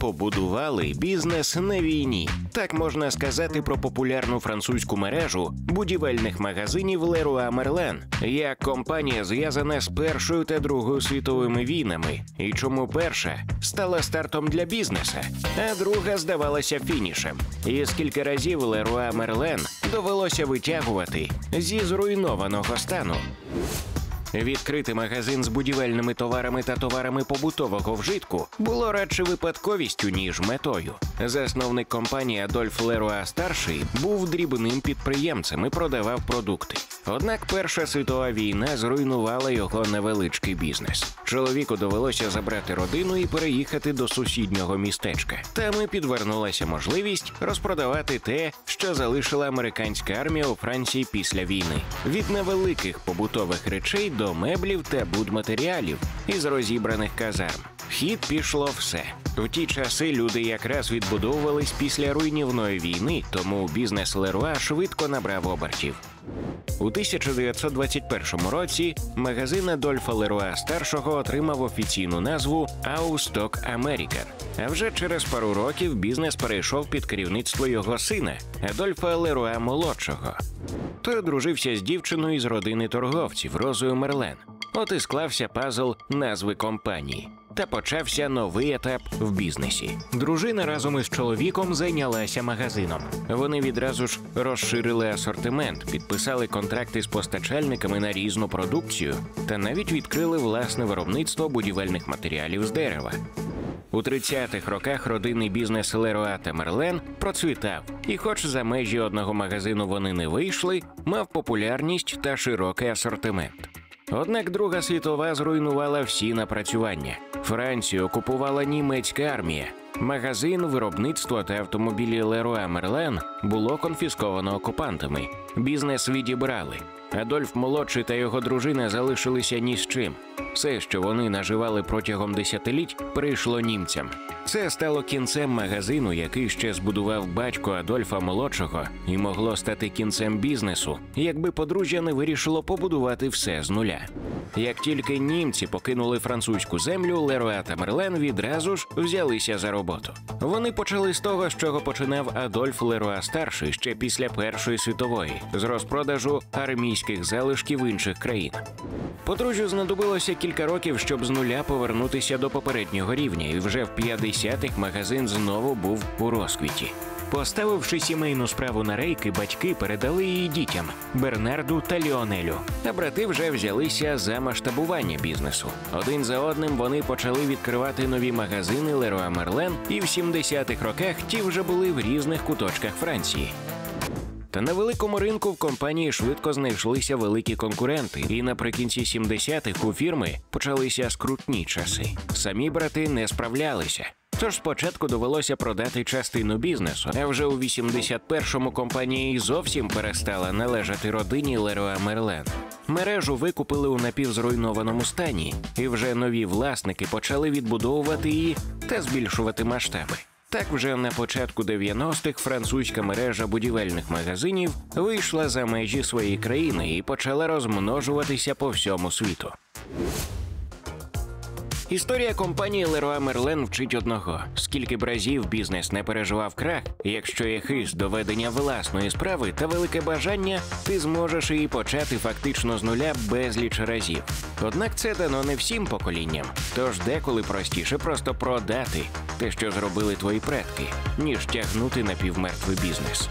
побудували бізнес на війні. Так можна сказати про популярну французьку мережу будівельних магазинів Leroy Merlin, як компанія зв'язана з Першою та Другою світовими війнами, і чому перша стала стартом для бізнеса, а друга здавалася фінішем. І скільки разів Leroy Merlin довелося витягувати зі зруйнованого стану. Відкрити магазин з будівельними товарами та товарами побутового вжитку було радше випадковістю, ніж метою. Засновник компанії Адольф Леруа старший був дрібним підприємцем і продавав продукти. Однак Перша світова війна зруйнувала його невеличкий бізнес. Чоловіку довелося забрати родину і переїхати до сусіднього містечка. Там і підвернулася можливість розпродавати те, що залишила американська армія у Франції після війни. Від невеликих побутових речей до меблів та будматеріалів із розібраних казарм. В Хід пішло все. В ті часи люди якраз відбудовувались після руйнівної війни, тому бізнес Леруа швидко набрав обертів. У 1921 році магазин Адольфа Леруа старшого отримав офіційну назву Au Stock Américain. А вже через пару років бізнес перейшов під керівництво його сина Адольфа Леруа молодшого. Той одружився з дівчиною з родини торговців Розою Мерлен. От і склався пазл назви компанії. Та почався новий етап в бізнесі. Дружина разом із чоловіком зайнялася магазином. Вони відразу ж розширили асортимент, підписали контракти з постачальниками на різну продукцію та навіть відкрили власне виробництво будівельних матеріалів з дерева. У 30-х роках родинний бізнес Леруа та Мерлен процвітав, і, хоч за межі одного магазину вони не вийшли, мав популярність та широкий асортимент. Однак Друга світова зруйнувала всі напрацювання. Францію окупувала німецька армія. Магазин, виробництво та автомобілі Леруа Мерлен було конфісковано окупантами. Бізнес відібрали. Адольф молодший та його дружина залишилися ні з чим. Все, що вони наживали протягом десятиліть, прийшло німцям. Це стало кінцем магазину, який ще збудував батько Адольфа молодшого, і могло стати кінцем бізнесу, якби подружжя не вирішило побудувати все з нуля. Як тільки німці покинули французьку землю, Леруа та Мерлен відразу ж взялися за роботу. Вони почали з того, з чого починав Адольф Леруа старший ще після Першої світової, з розпродажу армійських залишків інших країн. Подружжю знадобилося кілька років, щоб з нуля повернутися до попереднього рівня, і вже в 50-х магазин знову був у розквіті. Поставивши сімейну справу на рейки, батьки передали її дітям Бернарду та Ліонелю. А брати вже взялися за масштабування бізнесу. Один за одним вони почали відкривати нові магазини Леруа Мерлен, і в 70-х роках ті вже були в різних куточках Франції. Та на великому ринку в компанії швидко знайшлися великі конкуренти, і наприкінці 70-х у фірми почалися скрутні часи. Самі брати не справлялися. Тож спочатку довелося продати частину бізнесу, а вже у 81-му компанія і зовсім перестала належати родині Леруа Мерлен. Мережу викупили у напівзруйнованому стані, і вже нові власники почали відбудовувати її та збільшувати масштаби. Так вже на початку 90-х французька мережа будівельних магазинів вийшла за межі своєї країни і почала розмножуватися по всьому світу. Історія компанії Leroy Merlin вчить одного: скільки б разів бізнес не переживав крах, якщо є хист до ведення власної справи та велике бажання, ти зможеш її почати фактично з нуля безліч разів. Однак це дано не всім поколінням, тож деколи простіше просто продати те, що зробили твої предки, ніж тягнути напівмертвий бізнес.